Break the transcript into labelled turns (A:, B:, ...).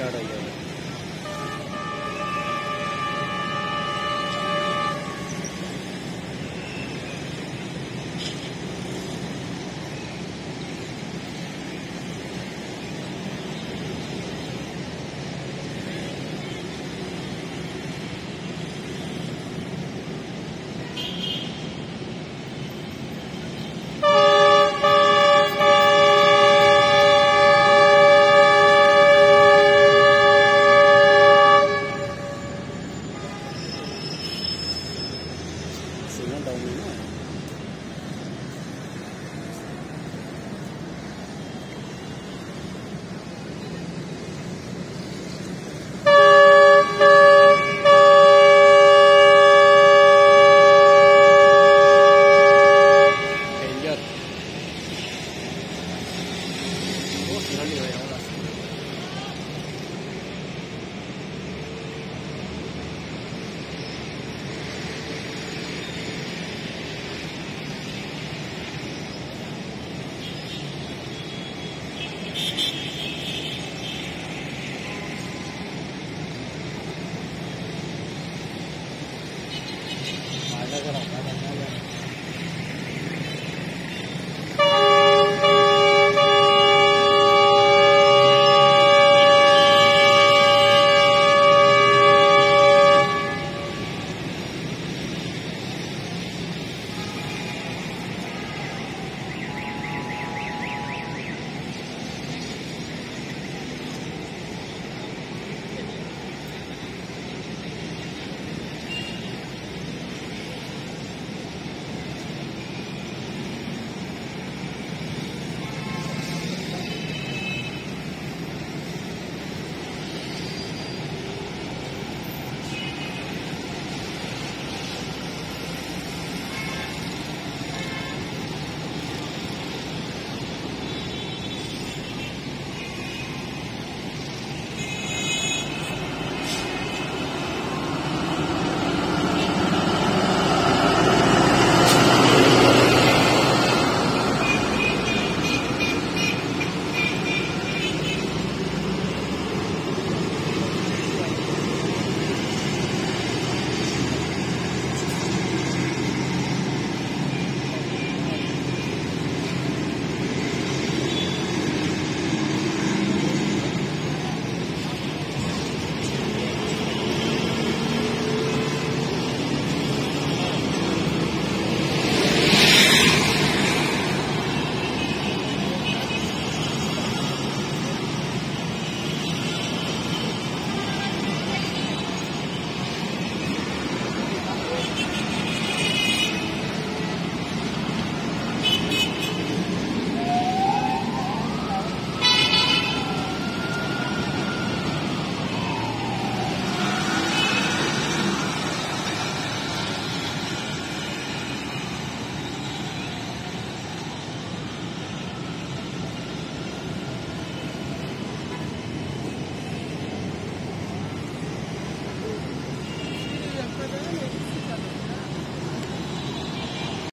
A: स्टार्ट हो जाएगा xỉu lên đầu miếng này Hãy subscribe không bỏ